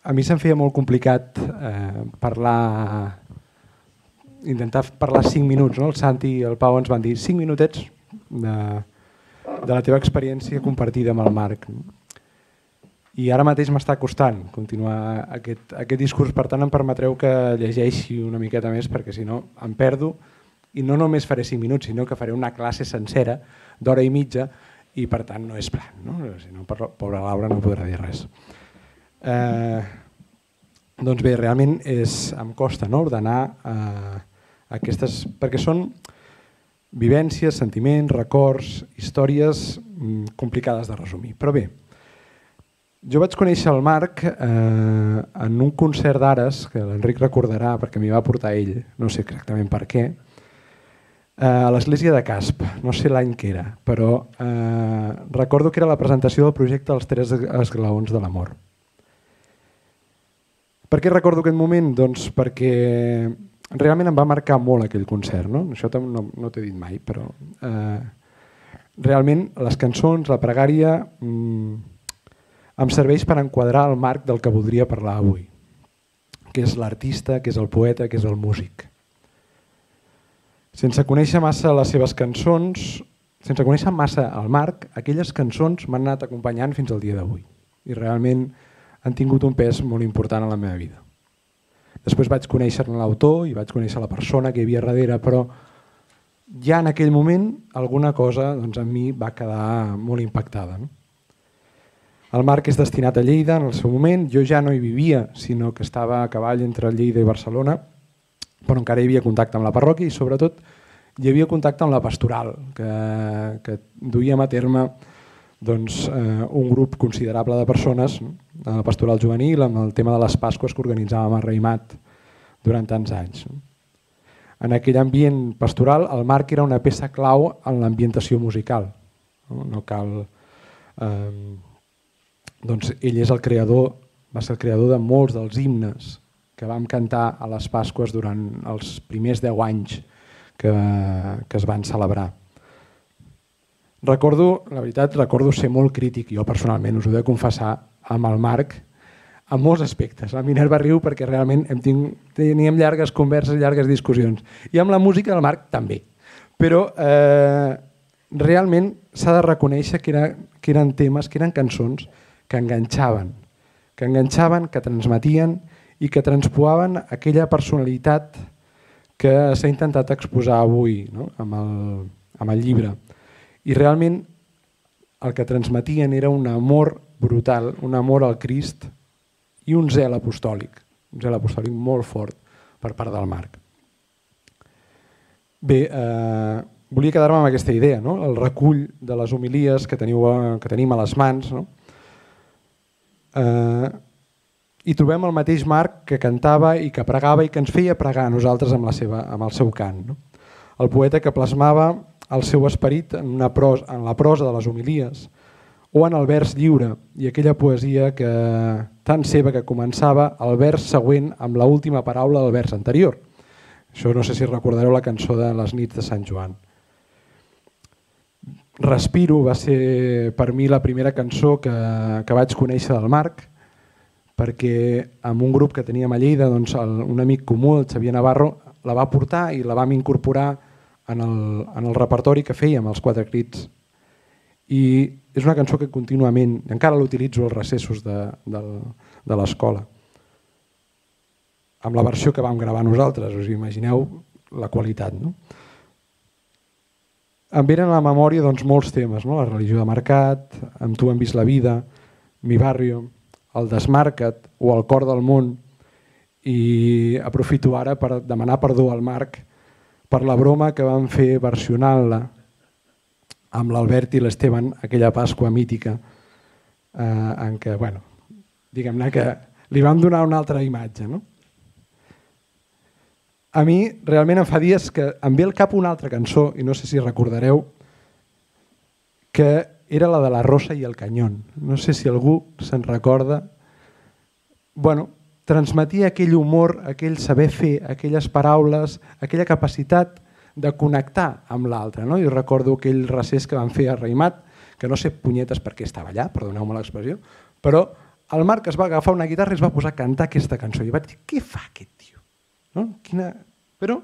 a mi se'm feia molt complicat eh, parlar, intentar parlar 5 minuts. No? El Santi i el Pau ens van dir 5 minutets de, de la teva experiència compartida amb el Marc. I ara mateix m'està costant continuar aquest, aquest discurs, per tant em permetreu que llegeixi una miqueta més perquè si no em perdo i no només faré 5 minuts, sinó que faré una classe sencera d'hora i mitja i per tant no és plan, no? si no, pobra Laura no podrà dir res. Eh, doncs bé, realment és, em costa no, ordenar eh, aquestes... perquè són vivències, sentiments, records, històries mm, complicades de resumir. Però bé, jo vaig conèixer el Marc eh, en un concert d'Ares, que l'Enric recordarà perquè m'hi va portar ell, no sé exactament per què, eh, a l'església de Casp, no sé l'any que era, però eh, recordo que era la presentació del projecte dels tres esglaons de l'amor. Per què recordo aquest moment? Doncs perquè realment em va marcar molt aquell concert. No? Això no, no t'he dit mai, però eh, realment les cançons, la pregària, mm, em serveix per enquadrar el marc del que voldria parlar avui, que és l'artista, que és el poeta, que és el músic. Sense conèixer massa les seves cançons, sense conèixer massa el Marc, aquelles cançons m'han anat acompanyant fins al dia d'avui. I realment han tingut un pes molt important en la meva vida. Després vaig conèixer l'autor i vaig conèixer la persona que hi havia darrere, però ja en aquell moment alguna cosa doncs, en mi va quedar molt impactada. No? El Marc és destinat a Lleida en el seu moment, jo ja no hi vivia, sinó que estava a cavall entre Lleida i Barcelona, però encara hi havia contacte amb la parròquia i sobretot hi havia contacte amb la pastoral, que, que duíem a terme doncs, eh, un grup considerable de persones de la pastoral juvenil amb el tema de les Pasques que organitzàvem a Reimat durant tants anys. En aquell ambient pastoral, el Marc era una peça clau en l'ambientació musical. No cal... Eh, doncs ell és el creador, va ser el creador de molts dels himnes que vam cantar a les Pasques durant els primers 10 anys que, que es van celebrar. Recordo, la veritat, recordo ser molt crític, jo personalment, us ho he de confessar, amb el Marc, en molts aspectes. La Minerva riu perquè realment hem tinc, teníem llargues converses, llargues discussions. I amb la música del Marc també. Però eh, realment s'ha de reconèixer que, era, que eren temes, que eren cançons que enganxaven, que enganxaven, que transmetien i que transpoaven aquella personalitat que s'ha intentat exposar avui no? amb, el, amb el llibre. I realment el que transmetien era un amor brutal, un amor al Crist i un zel apostòlic, un zel apostòlic molt fort per part del Marc. Bé, eh, volia quedar-me amb aquesta idea, no? el recull de les homilies que, teniu, que tenim a les mans. No? Eh, i trobem el mateix Marc que cantava i que pregava i que ens feia pregar a nosaltres amb, la seva, amb el seu cant. No? El poeta que plasmava el seu esperit en, una prosa, en la prosa de les homilies o en el vers lliure i aquella poesia que tan seva que començava el vers següent amb l última paraula del vers anterior. Això no sé si recordareu la cançó de les nits de Sant Joan. Respiro va ser per mi la primera cançó que, que vaig conèixer del Marc, perquè amb un grup que teníem a Lleida, doncs el, un amic comú, el Xavier Navarro, la va portar i la vam incorporar en el, en el repertori que fèiem, els quatre crits. I és una cançó que contínuament, encara l'utilitzo als recessos de, de, de l'escola. Amb la versió que vam gravar nosaltres, us imagineu la qualitat. No? Em venen a la memòria doncs, molts temes, no? la religió de mercat, amb tu hem vist la vida, mi barrio, el Desmarca't o el Cor del Món i aprofito ara per demanar perdó al Marc per la broma que vam fer versionant-la amb l'Albert i l'Esteban, aquella Pasqua mítica, eh, en què, bueno, diguem-ne que li vam donar una altra imatge. No? A mi realment em fa dies que em ve al cap una altra cançó, i no sé si recordareu, que era la de la Rosa i el Canyón. No sé si algú se'n recorda. Bueno, transmetia aquell humor, aquell saber fer, aquelles paraules, aquella capacitat de connectar amb l'altre. No? Jo recordo aquell recés que van fer a Reimat, que no sé punyetes per què estava allà, perdoneu-me l'expressió, però el Marc es va agafar una guitarra i es va posar a cantar aquesta cançó. I vaig dir, què fa aquest tio? No? Quina... Però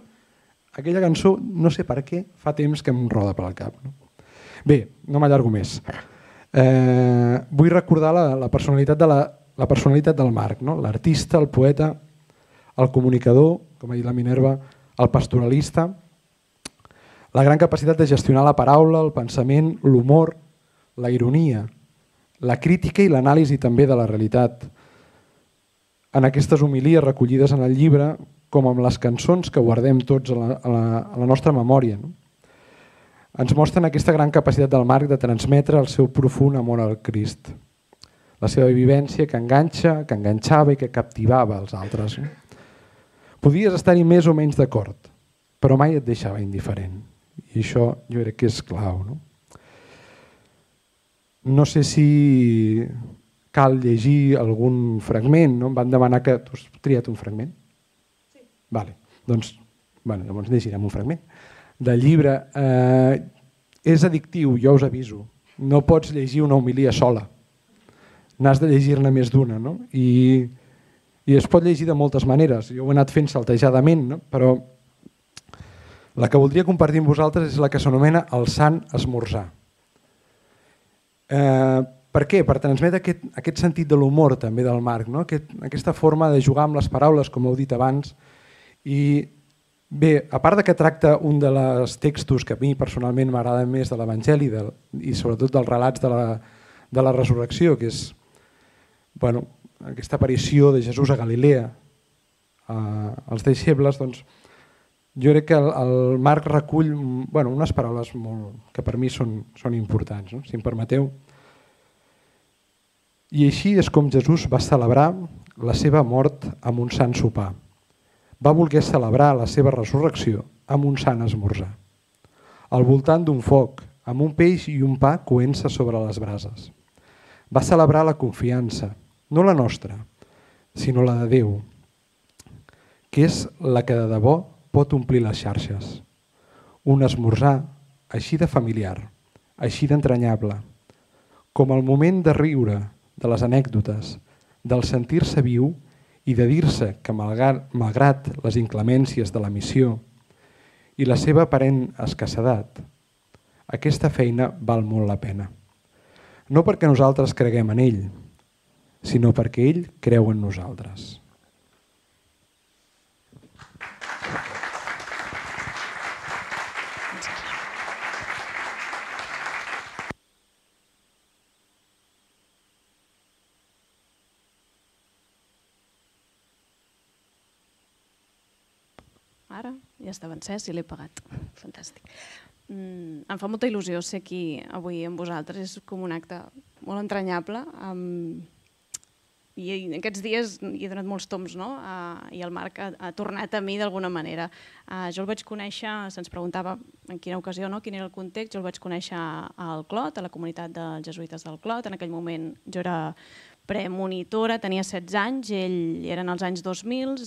aquella cançó, no sé per què, fa temps que em roda per al cap. No? Bé, no m'allargo més. Eh, vull recordar la, la, personalitat de la, la personalitat del Marc, no? l'artista, el poeta, el comunicador, com ha dit la Minerva, el pastoralista, la gran capacitat de gestionar la paraula, el pensament, l'humor, la ironia, la crítica i l'anàlisi també de la realitat. En aquestes homilies recollides en el llibre, com amb les cançons que guardem tots a la, a la, a la nostra memòria. No? ens mostren aquesta gran capacitat del Marc de transmetre el seu profund amor al Crist. La seva vivència que enganxa, que enganxava i que captivava els altres. Podies estar-hi més o menys d'acord, però mai et deixava indiferent. I això jo crec que és clau. No, no sé si cal llegir algun fragment. No? Em van demanar que... Tu has triat un fragment? Sí. Vale. Doncs, bueno, llavors llegirem un fragment del llibre eh, és addictiu, jo us aviso. No pots llegir una homilia sola. N'has de llegir-ne més d'una. No? I, I es pot llegir de moltes maneres. Jo ho he anat fent saltejadament, no? però la que voldria compartir amb vosaltres és la que s'anomena el sant esmorzar. Eh, per què? Per transmetre aquest, aquest sentit de l'humor també del Marc, no? aquest, aquesta forma de jugar amb les paraules, com heu dit abans, i Bé, a part de que tracta un dels textos que a mi personalment m'agrada més de l'Evangeli i sobretot dels relats de la, de la resurrecció, que és bueno, aquesta aparició de Jesús a Galilea eh, als deixebles, doncs, jo crec que el, el Marc recull bueno, unes paraules molt, que per mi són, són importants, no? si em permeteu. I així és com Jesús va celebrar la seva mort amb un sant sopar va voler celebrar la seva resurrecció amb un sant esmorzar. Al voltant d'un foc, amb un peix i un pa coent-se sobre les brases. Va celebrar la confiança, no la nostra, sinó la de Déu, que és la que de debò pot omplir les xarxes. Un esmorzar així de familiar, així d'entranyable, com el moment de riure, de les anècdotes, del sentir-se viu i de dir-se que malgrat, malgrat les inclemències de la missió i la seva aparent escassedat, aquesta feina val molt la pena. No perquè nosaltres creguem en ell, sinó perquè ell creu en nosaltres. Ara ja estava encès i l'he pagat. Fantàstic. Mm, em fa molta il·lusió ser aquí avui amb vosaltres. És com un acte molt entranyable. Um, i aquests dies hi he donat molts toms, no? Uh, I el Marc ha, ha tornat a mi d'alguna manera. Uh, jo el vaig conèixer, se'ns preguntava en quina ocasió, no? quin era el context, jo el vaig conèixer al Clot, a la comunitat dels jesuïtes del Clot. En aquell moment jo era premonitora, tenia 16 anys, ell eren els anys 2000,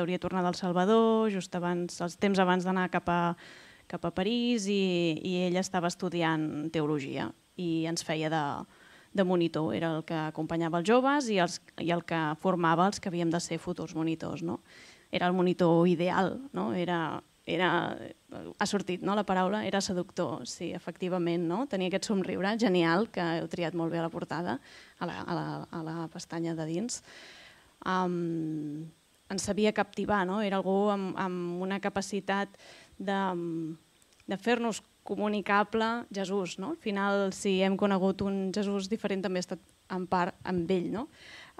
hauria tornat del Salvador, just abans, els temps abans d'anar cap, cap a París i, i ell estava estudiant teologia i ens feia de, de monitor, era el que acompanyava els joves i, els, i el que formava els que havíem de ser futurs monitors. No? Era el monitor ideal, no? era, era, ha sortit no, la paraula, era seductor, sí, efectivament, no? tenia aquest somriure genial, que heu triat molt bé a la portada, a la, a la, a la pestanya de dins. Um, ens sabia captivar, no? era algú amb, amb una capacitat de, de fer-nos comunicable Jesús. No? Al final, si hem conegut un Jesús diferent, també ha estat en part amb ell. No?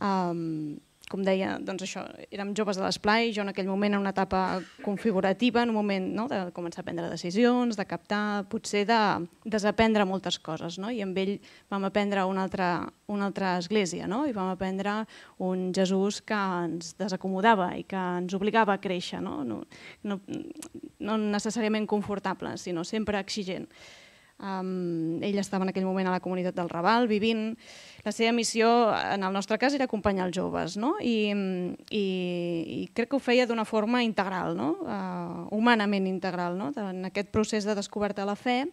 Um, com deia, doncs això, érem joves de l'esplai, jo en aquell moment en una etapa configurativa, en un moment no, de començar a prendre decisions, de captar, potser de desaprendre moltes coses. No? I amb ell vam aprendre una altra, una altra església no? i vam aprendre un Jesús que ens desacomodava i que ens obligava a créixer, no, no, no, no necessàriament confortable, sinó sempre exigent. Um, ell estava en aquell moment a la comunitat del Raval, vivint. La seva missió, en el nostre cas, era acompanyar els joves, no? I, i, i crec que ho feia d'una forma integral, no? Uh, humanament integral, no? en aquest procés de descoberta de la fe,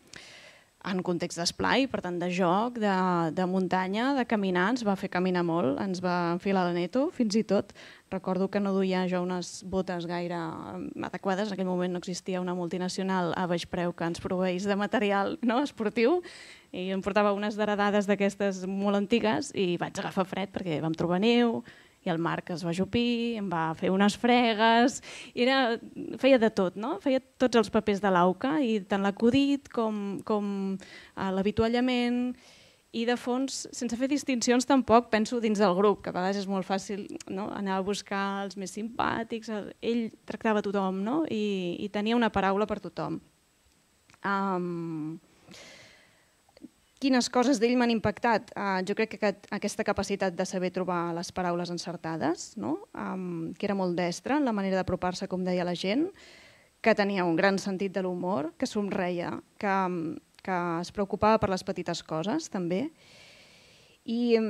en context d'esplai, per tant de joc, de, de muntanya, de caminar, ens va fer caminar molt, ens va enfilar la neto, fins i tot. Recordo que no duia jo unes botes gaire adequades, en aquell moment no existia una multinacional a baix preu que ens proveís de material no, esportiu, i em portava unes deradades d'aquestes molt antigues i vaig agafar fred perquè vam trobar neu, i el Marc es va jupir, em va fer unes fregues, era, feia de tot, no? feia tots els papers de l'auca, i tant l'acudit com, com uh, l'avituallament, i de fons, sense fer distincions tampoc, penso dins del grup, que a vegades és molt fàcil no? anar a buscar els més simpàtics, ell tractava tothom no? I, i tenia una paraula per tothom. Um, quines coses d'ell m'han impactat? Uh, jo crec que aquest, aquesta capacitat de saber trobar les paraules encertades, no? um, que era molt destra en la manera d'apropar-se, com deia la gent, que tenia un gran sentit de l'humor, que somreia, que, que es preocupava per les petites coses, també. I um,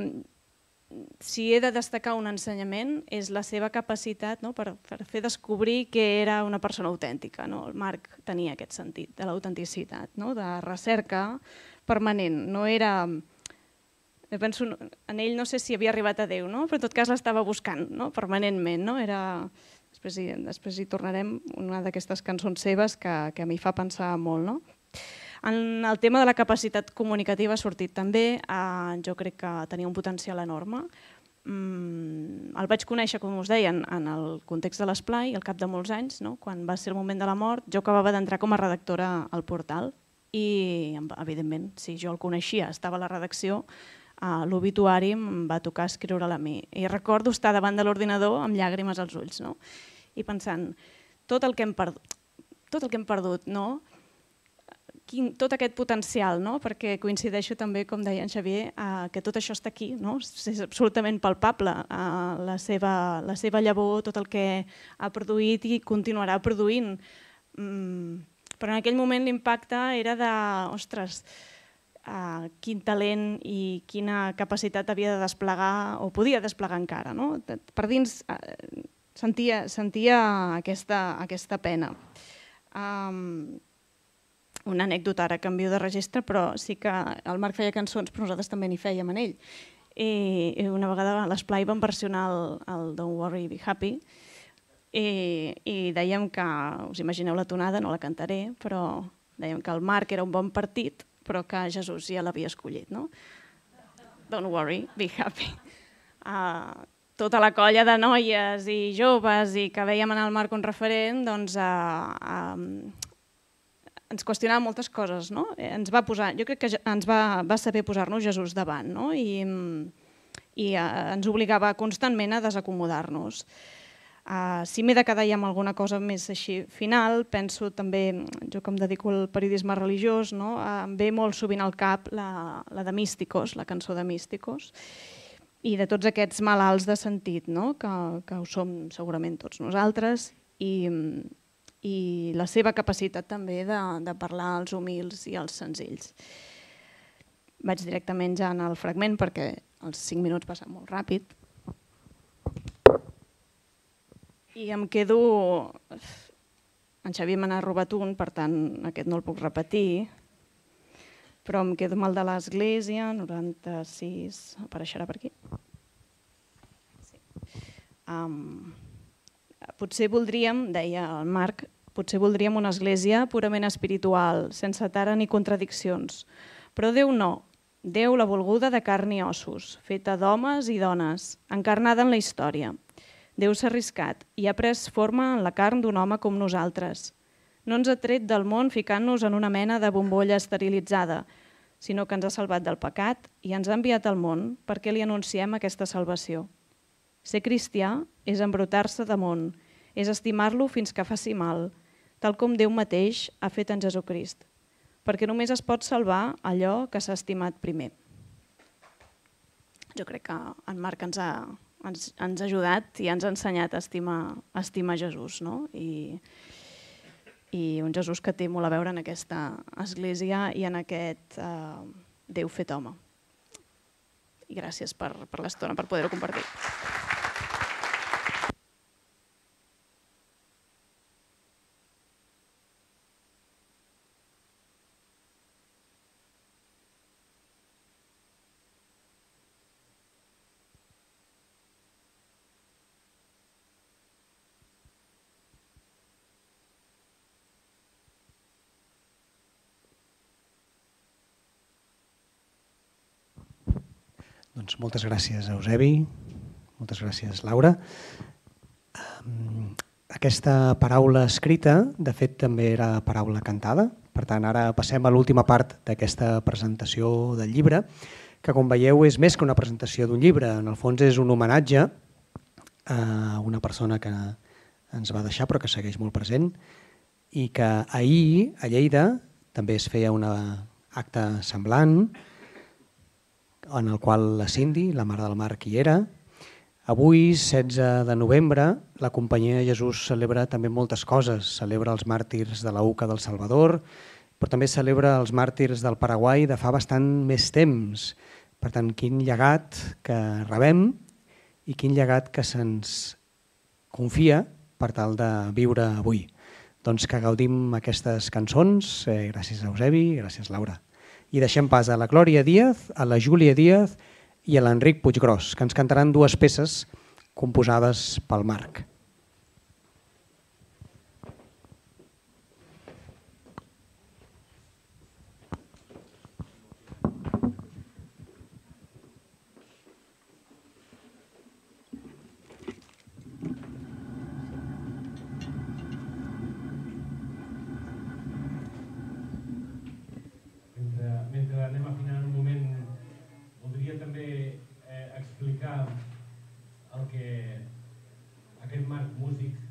si he de destacar un ensenyament és la seva capacitat no? per, per fer descobrir que era una persona autèntica. No? El Marc tenia aquest sentit de l'autenticitat, no? de recerca, permanent, no era... Jo penso, en ell no sé si havia arribat a Déu, no? però en tot cas l'estava buscant no? permanentment. No? Era... Després, hi, després hi tornarem, una d'aquestes cançons seves que, que a mi fa pensar molt. No? En el tema de la capacitat comunicativa ha sortit també, eh, jo crec que tenia un potencial enorme. Mm, el vaig conèixer, com us deia, en, en el context de l'esplai, al cap de molts anys, no? quan va ser el moment de la mort, jo acabava d'entrar com a redactora al portal i evidentment, si jo el coneixia, estava a la redacció, uh, l'obituari em va tocar escriure-la a mi. I recordo estar davant de l'ordinador amb llàgrimes als ulls, no? i pensant, tot el que hem perdut, tot el que hem perdut, no? Quin, tot aquest potencial, no? perquè coincideixo també, com deia en Xavier, eh, que tot això està aquí, no? és absolutament palpable, eh, la, seva, la seva llavor, tot el que ha produït i continuarà produint. Mm, però en aquell moment l'impacte era de, ostres, eh, quin talent i quina capacitat havia de desplegar o podia desplegar encara. No? Per dins eh, sentia, sentia aquesta, aquesta pena. Um, una anècdota, ara canvio de registre, però sí que el Marc feia cançons, però nosaltres també n'hi fèiem en ell. I una vegada a l'Esplai vam versionar el, el Don't Worry, Be Happy, i, i dèiem que, us imagineu la tonada, no la cantaré, però dèiem que el Marc era un bon partit, però que Jesús ja l'havia escollit. No? Don't worry, be happy. Uh, tota la colla de noies i joves i que veiem en el Marc un referent, doncs uh, uh, ens qüestionava moltes coses, no? Eh, ens va posar, jo crec que ens va, va saber posar-nos Jesús davant, no? I, i uh, ens obligava constantment a desacomodar-nos. Uh, si m'he de quedar ja amb alguna cosa més així final, penso també, jo que em dedico al periodisme religiós, no? uh, em ve molt sovint al cap la, la de Místicos, la cançó de Místicos, i de tots aquests malalts de sentit, no? que, que ho som segurament tots nosaltres, i, i la seva capacitat també de, de parlar als humils i als senzills. Vaig directament ja en el fragment perquè els cinc minuts passen molt ràpid. I em quedo... En Xavier me n'ha robat un, per tant aquest no el puc repetir, però em quedo amb el de l'Església, 96, apareixerà per aquí. Sí. Um, potser voldríem, deia el Marc, potser voldríem una església purament espiritual, sense tara ni contradiccions. Però Déu no. Déu la volguda de carn i ossos, feta d'homes i dones, encarnada en la història. Déu s'ha arriscat i ha pres forma en la carn d'un home com nosaltres. No ens ha tret del món ficant-nos en una mena de bombolla esterilitzada, sinó que ens ha salvat del pecat i ens ha enviat al món perquè li anunciem aquesta salvació. Ser cristià és embrutar-se de món, és estimar-lo fins que faci mal, tal com Déu mateix ha fet en Jesucrist, perquè només es pot salvar allò que s'ha estimat primer. Jo crec que en Marc ens ha, ens, ens ha ajudat i ens ha ensenyat a estimar, a estimar Jesús, no? I, i un Jesús que té molt a veure en aquesta església i en aquest eh, Déu fet home. I gràcies per, per l'estona, per poder-ho compartir. Doncs moltes gràcies, Eusebi. Moltes gràcies, Laura. Aquesta paraula escrita, de fet, també era paraula cantada. Per tant, ara passem a l'última part d'aquesta presentació del llibre, que com veieu és més que una presentació d'un llibre. En el fons és un homenatge a una persona que ens va deixar però que segueix molt present i que ahir a Lleida també es feia un acte semblant en el qual la Cindy, la mare del Marc, hi era. Avui, 16 de novembre, la Companyia de Jesús celebra també moltes coses. Celebra els màrtirs de la UCA del Salvador, però també celebra els màrtirs del Paraguai de fa bastant més temps. Per tant, quin llegat que rebem i quin llegat que se'ns confia per tal de viure avui. Doncs que gaudim aquestes cançons. Eh, gràcies a Eusebi, gràcies Laura i deixem pas a la Glòria Díaz, a la Júlia Díaz i a l'Enric Puiggròs, que ens cantaran dues peces composades pel Marc. que aquest marc músic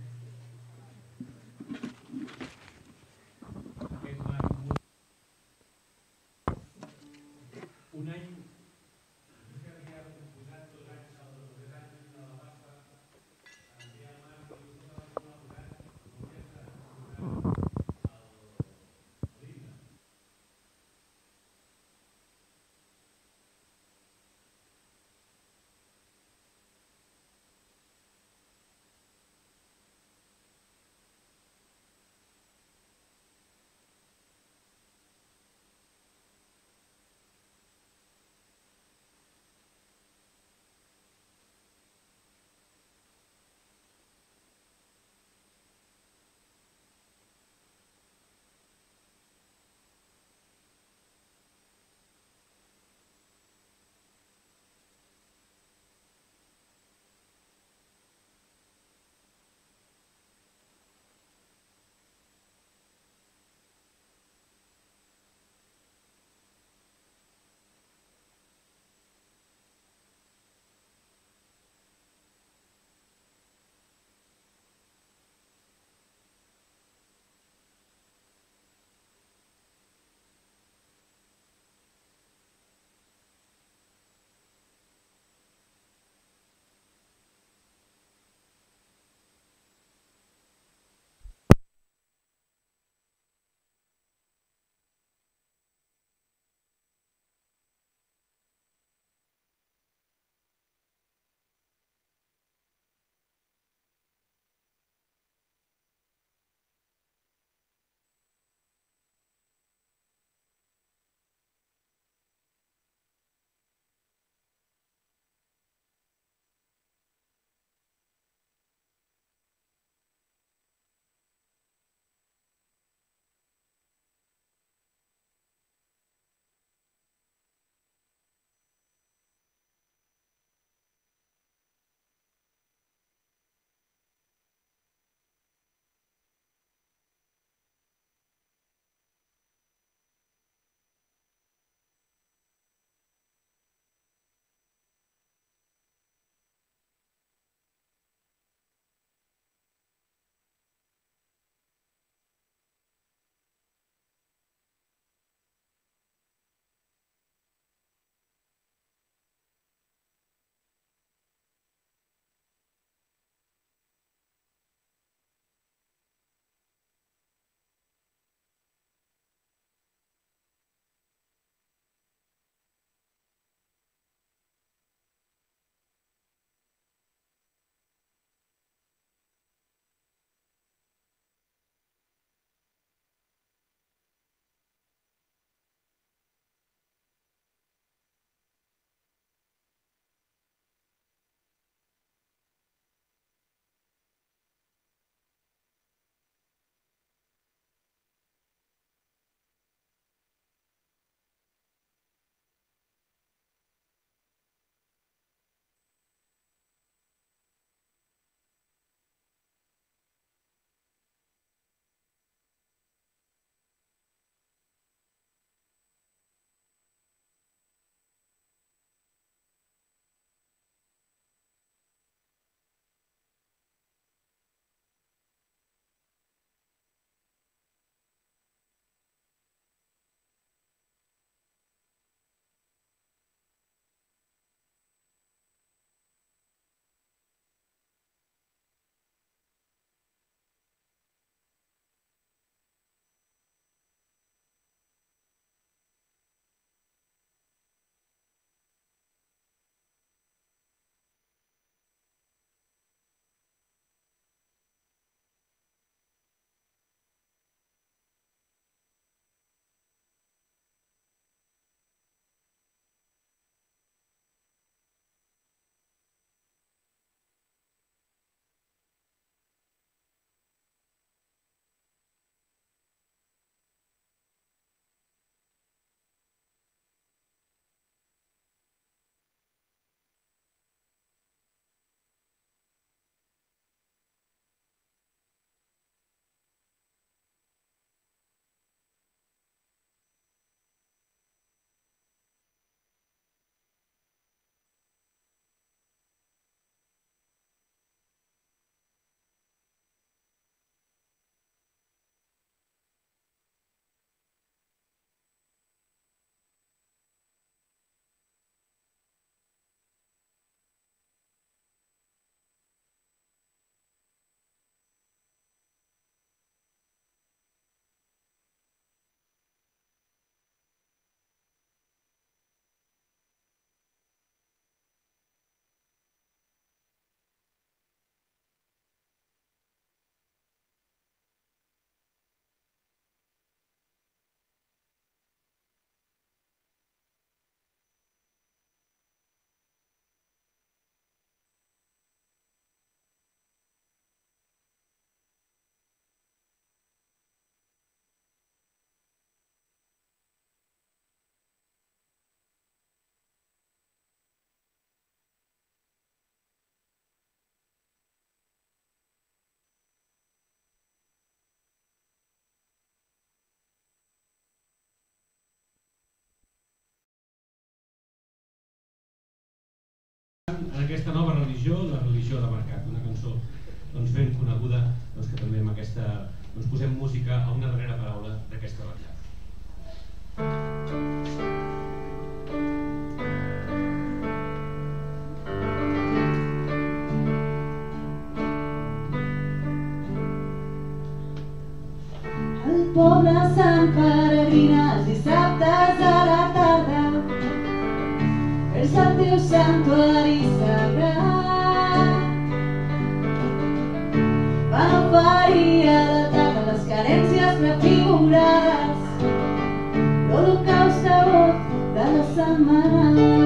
religió, la religió de mercat, una cançó doncs, ben coneguda doncs, que també amb aquesta doncs, posem música a una darrera paraula d'aquesta ratllada. El poble Sant Peregrina els dissabtes a la tarda el Sant Déu Santuari Mama.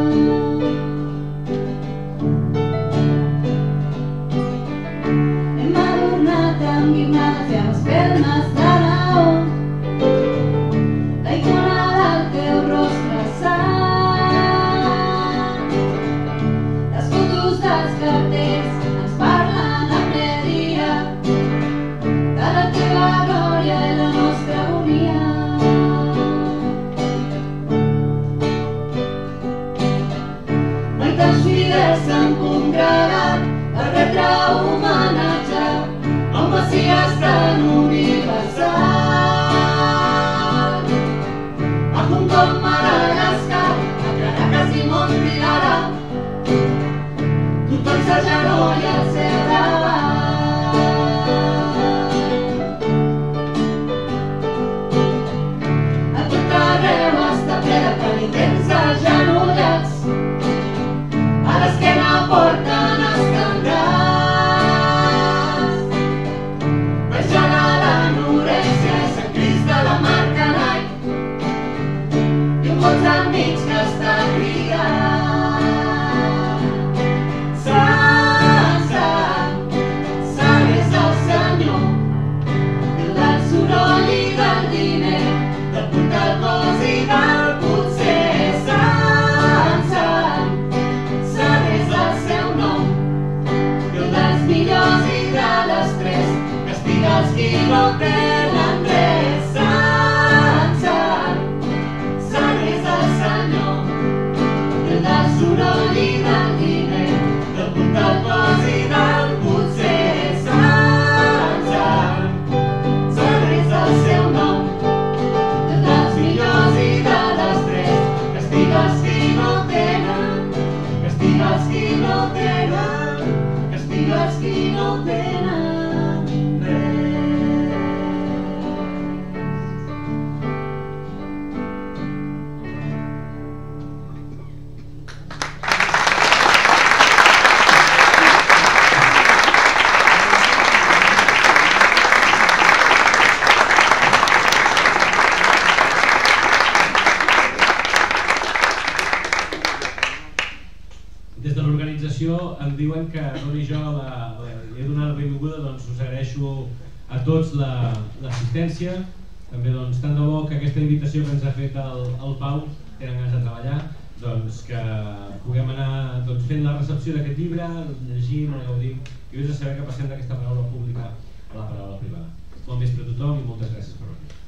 traducció d'aquest llibre, doncs, llegim, el gaudim, i us de saber que passem d'aquesta paraula pública a la paraula privada. Bon vespre a tothom i moltes gràcies per venir.